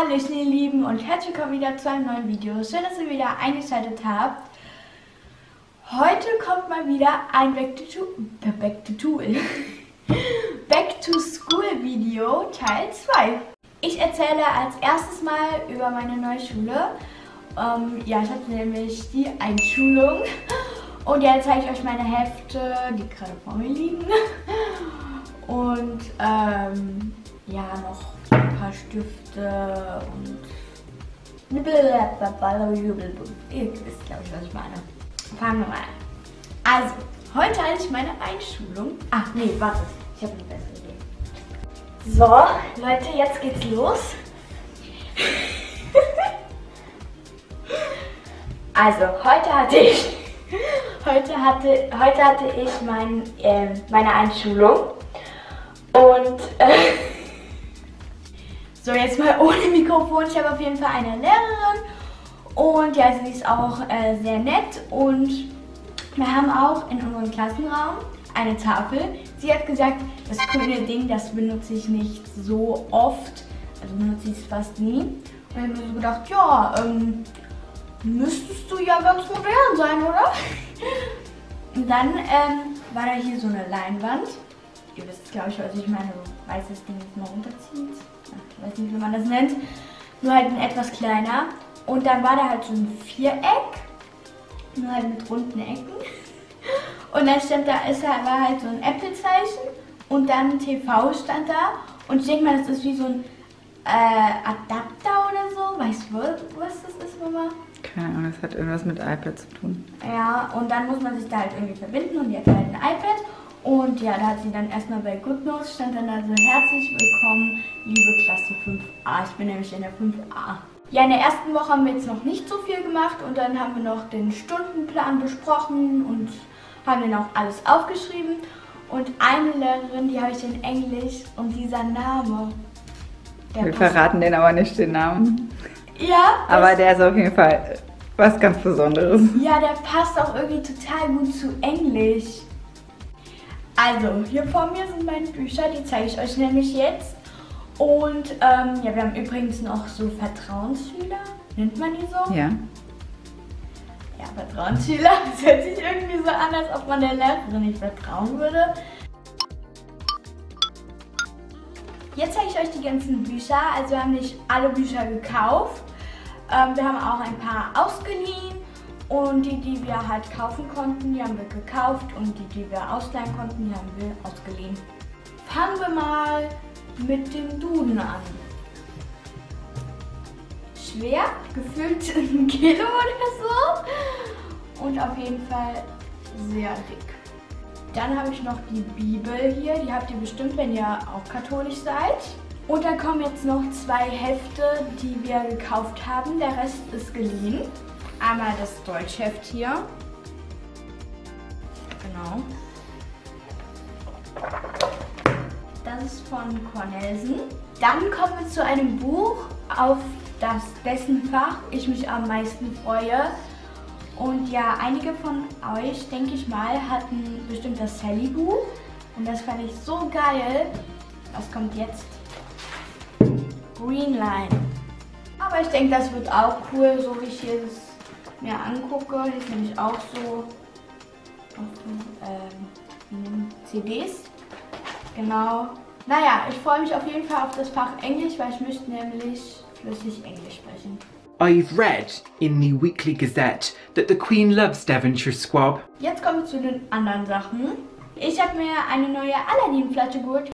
Hallöchen ihr Lieben und herzlich willkommen wieder zu einem neuen Video. Schön, dass ihr wieder eingeschaltet habt. Heute kommt mal wieder ein Back to, Back to, Tool. Back to School Video Teil 2. Ich erzähle als erstes mal über meine neue Schule. Ähm, ja, ich hatte nämlich die Einschulung. Und jetzt zeige ich euch meine Hefte, die gerade vor mir liegen. Und ähm, ja, noch ein paar Stifte und ihr wisst, glaube ich, was ich meine. Fangen wir mal an. Also, heute halte ich meine Einschulung. Ach nee, warte, ich habe eine bessere Idee. So, Leute, jetzt geht's los. also, heute hatte ich heute hatte, heute hatte ich mein, äh, meine Einschulung und äh, so, jetzt mal ohne Mikrofon. Ich habe auf jeden Fall eine Lehrerin und ja, sie ist auch äh, sehr nett und wir haben auch in unserem Klassenraum eine Tafel. Sie hat gesagt, das grüne Ding, das benutze ich nicht so oft, also benutze ich es fast nie. Und ich habe mir so gedacht, ja, ähm, müsstest du ja ganz modern sein, oder? Und dann ähm, war da hier so eine Leinwand. Ihr wisst, glaube ich, was ich meine, so weißes Ding, das man runterzieht ich weiß nicht, wie man das nennt, nur halt ein etwas kleiner. Und dann war da halt so ein Viereck, nur halt mit runden Ecken. Und dann stand da, ist halt, war halt so ein Apple-Zeichen und dann TV stand da. Und ich denke mal, das ist wie so ein äh, Adapter oder so. Weißt du, was das ist, Mama? Keine Ahnung, das hat irgendwas mit iPad zu tun. Ja, und dann muss man sich da halt irgendwie verbinden und die hat halt ein iPad. Und ja, da hat sie dann erstmal bei GoodNotes stand dann also herzlich willkommen, liebe Klasse 5a. Ich bin nämlich in der 5a. Ja, in der ersten Woche haben wir jetzt noch nicht so viel gemacht und dann haben wir noch den Stundenplan besprochen und haben dann auch alles aufgeschrieben. Und eine Lehrerin, die habe ich in Englisch und dieser Name. wir verraten den aber nicht den Namen. Ja. Aber der ist auf jeden Fall was ganz Besonderes. Ja, der passt auch irgendwie total gut zu Englisch. Also, hier vor mir sind meine Bücher, die zeige ich euch nämlich jetzt. Und ähm, ja, wir haben übrigens noch so Vertrauensschüler. Nennt man die so? Ja. Ja, Vertrauensschüler. Das hört sich irgendwie so an, als ob man der Lehrerin nicht vertrauen würde. Jetzt zeige ich euch die ganzen Bücher. Also wir haben nicht alle Bücher gekauft. Ähm, wir haben auch ein paar ausgeliehen. Und die, die wir halt kaufen konnten, die haben wir gekauft und die, die wir ausleihen konnten, die haben wir ausgeliehen. Fangen wir mal mit dem Duden an. Schwer, gefühlt ein Kilo oder so. Und auf jeden Fall sehr dick. Dann habe ich noch die Bibel hier. Die habt ihr bestimmt, wenn ihr auch katholisch seid. Und dann kommen jetzt noch zwei Hefte, die wir gekauft haben. Der Rest ist geliehen. Einmal das Deutschheft hier. Genau. Das ist von Cornelsen. Dann kommen wir zu einem Buch, auf das dessen Fach ich mich am meisten freue. Und ja, einige von euch, denke ich mal, hatten bestimmt das Sally-Buch. Und das fand ich so geil. Was kommt jetzt? Green Line. Aber ich denke, das wird auch cool, so wie ich das mir angucke, hier ist nämlich auch so ähm, CDs. Genau. Naja, ich freue mich auf jeden Fall auf das Fach Englisch, weil ich möchte nämlich flüssig Englisch sprechen. I've read in the Weekly Gazette that the Queen loves Devonshire Squab. Jetzt kommen wir zu den anderen Sachen. Ich habe mir eine neue Aladdin-Flasche geholt.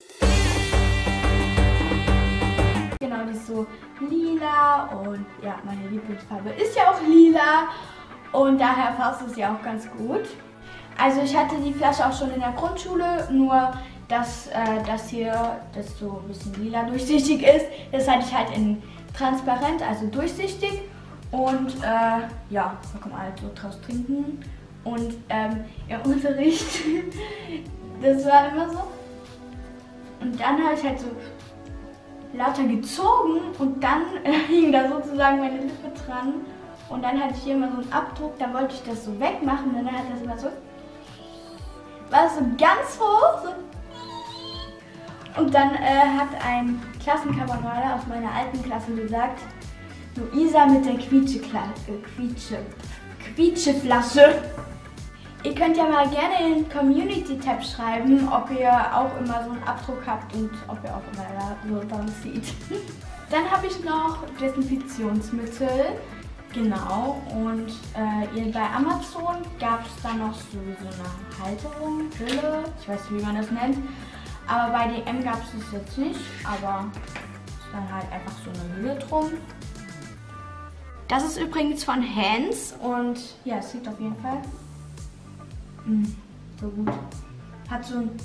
Genau, die ist so lila und ja, meine Lieblingsfarbe ist ja auch lila und daher passt es ja auch ganz gut. Also ich hatte die Flasche auch schon in der Grundschule, nur dass äh, das hier, das so ein bisschen lila durchsichtig ist, das hatte ich halt in transparent, also durchsichtig und äh, ja, da kann man halt so draus trinken und ähm, im Unterricht, das war immer so und dann habe ich halt so lauter gezogen und dann hing da sozusagen meine Lippe dran. Und dann hatte ich hier immer so einen Abdruck, dann wollte ich das so wegmachen und dann hat das immer so, war so so. Und dann äh, hat ein Klassenkamerad aus meiner alten Klasse gesagt, Luisa mit der äh, Quietsche, Quietscheflasche. Ihr könnt ja mal gerne in den Community-Tab schreiben, ob ihr auch immer so einen Abdruck habt und ob ihr auch immer da so dran zieht. Dann habe ich noch Desinfektionsmittel. Genau. Und äh, bei Amazon gab es da noch so, so eine Halterung, Hülle, ich weiß nicht, wie man das nennt. Aber bei DM gab es das jetzt nicht, aber ist dann halt einfach so eine Hülle drum. Das ist übrigens von Hans und ja, es sieht auf jeden Fall mm, so gut. Hat so einen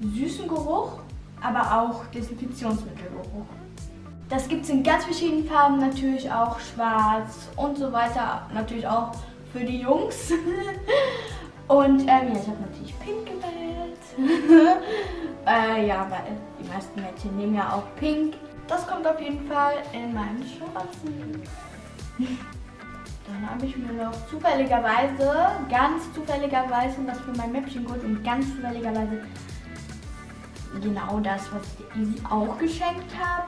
süßen Geruch, aber auch Desinfektionsmittelgeruch. Das gibt es in ganz verschiedenen Farben, natürlich auch schwarz und so weiter. Natürlich auch für die Jungs. Und ähm, ja, ich habe natürlich pink gewählt. äh, ja, weil die meisten Mädchen nehmen ja auch pink. Das kommt auf jeden Fall in meinen schwarzen. Dann habe ich mir noch zufälligerweise, ganz zufälligerweise, was für mein Mäppchen gut und ganz zufälligerweise genau das, was ich Easy auch geschenkt habe.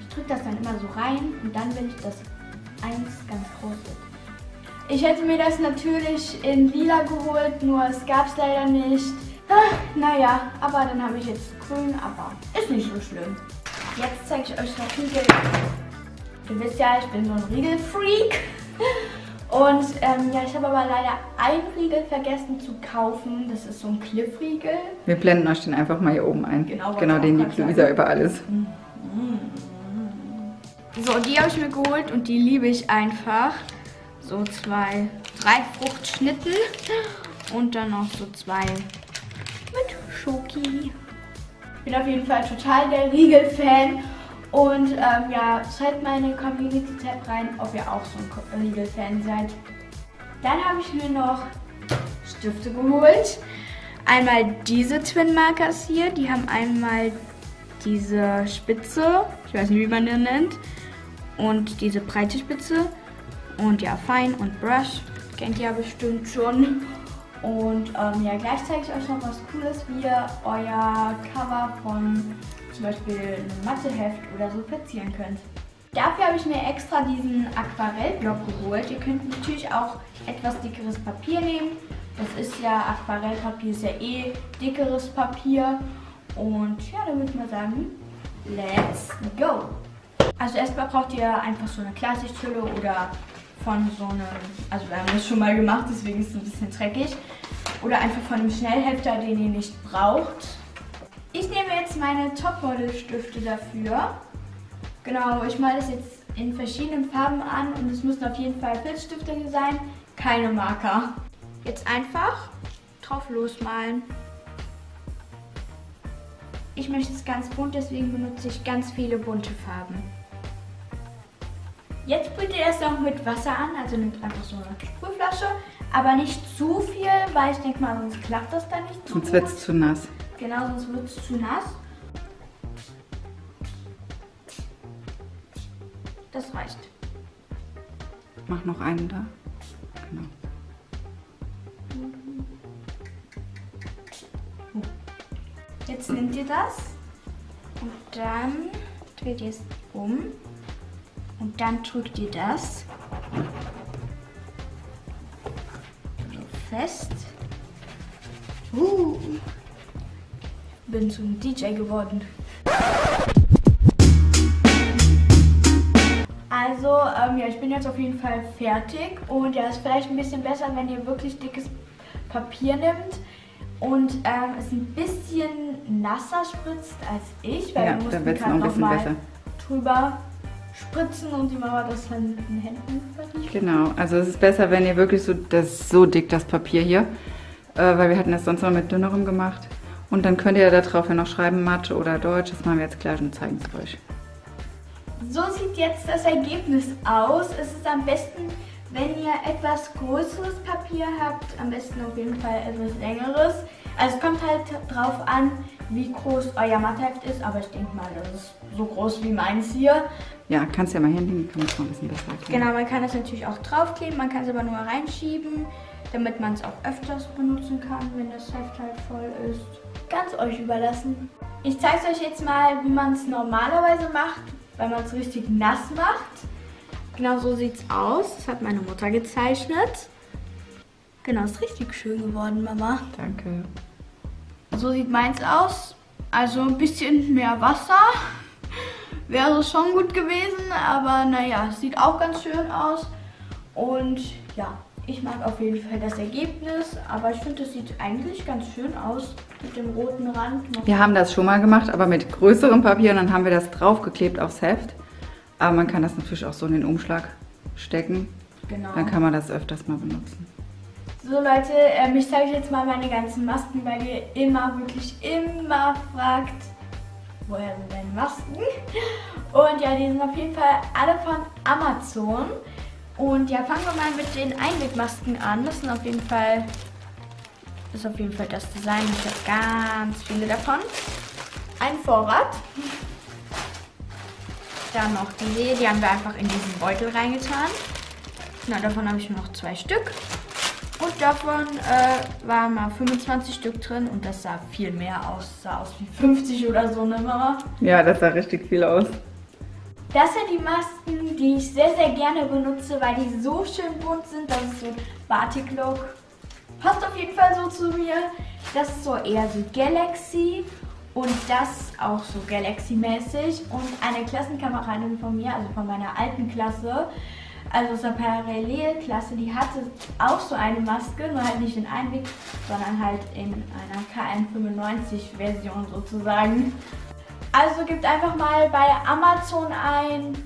Ich drücke das dann immer so rein und dann will ich das eins ganz groß wird. Ich hätte mir das natürlich in lila geholt, nur es gab es leider nicht. Ah, naja, aber dann habe ich jetzt grün, aber ist nicht so schlimm. Jetzt zeige ich euch noch Riegel. Ihr wisst ja, ich bin so ein Riegelfreak. Und ähm, ja, ich habe aber leider einen Riegel vergessen zu kaufen. Das ist so ein Cliff-Riegel. Wir blenden euch den einfach mal hier oben ein. Genau, genau den liebt Luisa über alles. So, die habe ich mir geholt und die liebe ich einfach. So zwei, drei Fruchtschnitten und dann noch so zwei Schoki. Ich bin auf jeden Fall total der Riegel-Fan. Und ähm, ja, schreibt mal in den Community-Tab rein, ob ihr auch so ein Riegel-Fan seid. Dann habe ich mir noch Stifte geholt. Einmal diese Twin Markers hier, die haben einmal diese Spitze, ich weiß nicht, wie man den nennt, und diese breite Spitze. Und ja, Fein und Brush, kennt ihr ja bestimmt schon. Und ähm, ja, gleich zeige ich euch noch was Cooles, wie ihr euer Cover von zum Beispiel einem Matheheft oder so verzieren könnt. Dafür habe ich mir extra diesen Aquarellblock geholt. Ihr könnt natürlich auch etwas dickeres Papier nehmen. Das ist ja, Aquarellpapier ist ja eh dickeres Papier. Und ja, dann würde ich mal sagen, let's go! Also erstmal braucht ihr einfach so eine Klarsichthülle oder von so einem, also wir haben das schon mal gemacht, deswegen ist es ein bisschen dreckig. Oder einfach von einem Schnellhefter, den ihr nicht braucht. Ich nehme jetzt meine Topmodel-Stifte dafür. Genau, ich male das jetzt in verschiedenen Farben an und es müssen auf jeden Fall Filzstifte sein, keine Marker. Jetzt einfach drauf losmalen. Ich möchte es ganz bunt, deswegen benutze ich ganz viele bunte Farben. Jetzt sprüht ihr das noch mit Wasser an, also nehmt einfach so eine Sprühflasche, aber nicht zu viel, weil ich denke mal, sonst klappt das dann nicht so Sonst wird es zu nass. Genau, sonst wird es zu nass. Das reicht. Mach noch einen da. Genau. Jetzt nehmt ihr das und dann dreht ihr es um und dann drückt ihr das so fest. Uh, bin zum DJ geworden. Also, ähm, ja, ich bin jetzt auf jeden Fall fertig und ja, ist vielleicht ein bisschen besser, wenn ihr wirklich dickes Papier nimmt und ähm, es ein bisschen nasser spritzt als ich, weil Ja, wir dann mussten gerade ein noch bisschen mal besser. drüber spritzen und die Mama das dann mit den Händen verrieben. Genau, also es ist besser, wenn ihr wirklich so, das ist so dick, das Papier hier, äh, weil wir hatten das sonst mal mit dünnerem gemacht. Und dann könnt ihr da drauf ja noch schreiben, Mathe oder Deutsch, das machen wir jetzt gleich und zeigen es euch. So sieht jetzt das Ergebnis aus. Es ist am besten, wenn ihr etwas größeres Papier habt, am besten auf jeden Fall etwas längeres. Also es kommt halt drauf an, wie groß euer Matheheft ist, aber ich denke mal, das ist so groß wie meins hier. Ja, kannst ja mal hinlegen, kann man es mal ein bisschen besser erklären. Genau, man kann es natürlich auch draufkleben, man kann es aber nur reinschieben. damit man es auch öfters benutzen kann, wenn das Heft halt voll ist. Ganz euch überlassen. Ich zeige es euch jetzt mal, wie man es normalerweise macht, wenn man es richtig nass macht. Genau so sieht es aus. Das hat meine Mutter gezeichnet. Genau, ist richtig schön geworden, Mama. Danke. So sieht meins aus. Also ein bisschen mehr Wasser. Wäre schon gut gewesen, aber naja, es sieht auch ganz schön aus. Und ja, ich mag auf jeden Fall das Ergebnis, aber ich finde, es sieht eigentlich ganz schön aus mit dem roten Rand. Wir haben das schon mal gemacht, aber mit größerem Papier und dann haben wir das draufgeklebt aufs Heft. Aber man kann das natürlich auch so in den Umschlag stecken. Genau. Dann kann man das öfters mal benutzen. So Leute, ähm, ich zeige euch jetzt mal meine ganzen Masken, weil ihr immer, wirklich immer fragt, woher sind deine Masken? Und ja, die sind auf jeden Fall alle von Amazon. Und ja, fangen wir mal mit den Einwegmasken an. Das sind auf jeden Fall, ist auf jeden Fall das Design. Ich habe ganz viele davon. Ein Vorrat. Dann noch die, die haben wir einfach in diesen Beutel reingetan. Na, davon habe ich nur noch zwei Stück. Und davon äh, waren mal 25 Stück drin und das sah viel mehr aus. Sah aus wie 50 oder so, ne Mama? Ja, das sah richtig viel aus. Das sind die Masken, die ich sehr, sehr gerne benutze, weil die so schön bunt sind. Das ist so Batik-Look. Passt auf jeden Fall so zu mir. Das ist so eher so Galaxy und das auch so Galaxy-mäßig. Und eine Klassenkameradin von mir, also von meiner alten Klasse, also aus der Parallelklasse, die hatte auch so eine Maske, nur halt nicht in Einweg, sondern halt in einer KN95-Version sozusagen. Also gebt einfach mal bei Amazon ein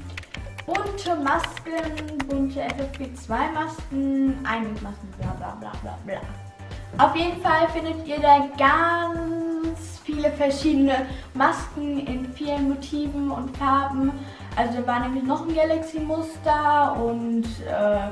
bunte Masken, bunte FFP2-Masken, Einwegmasken, bla bla bla bla bla. Auf jeden Fall findet ihr da ganz viele verschiedene Masken in vielen Motiven und Farben. Also da war nämlich noch ein Galaxy-Muster und äh,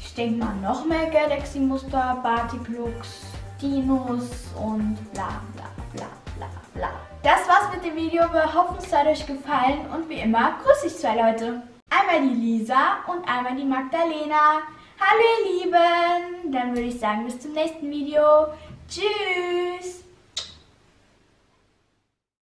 ich denke mal noch mehr Galaxy-Muster, Batik-Looks, Dinos und bla bla bla bla bla. Das war's mit dem Video. Wir hoffen, es hat euch gefallen und wie immer grüße ich zwei Leute. Einmal die Lisa und einmal die Magdalena. Hallo ihr Lieben! Dann würde ich sagen, bis zum nächsten Video. Tschüss!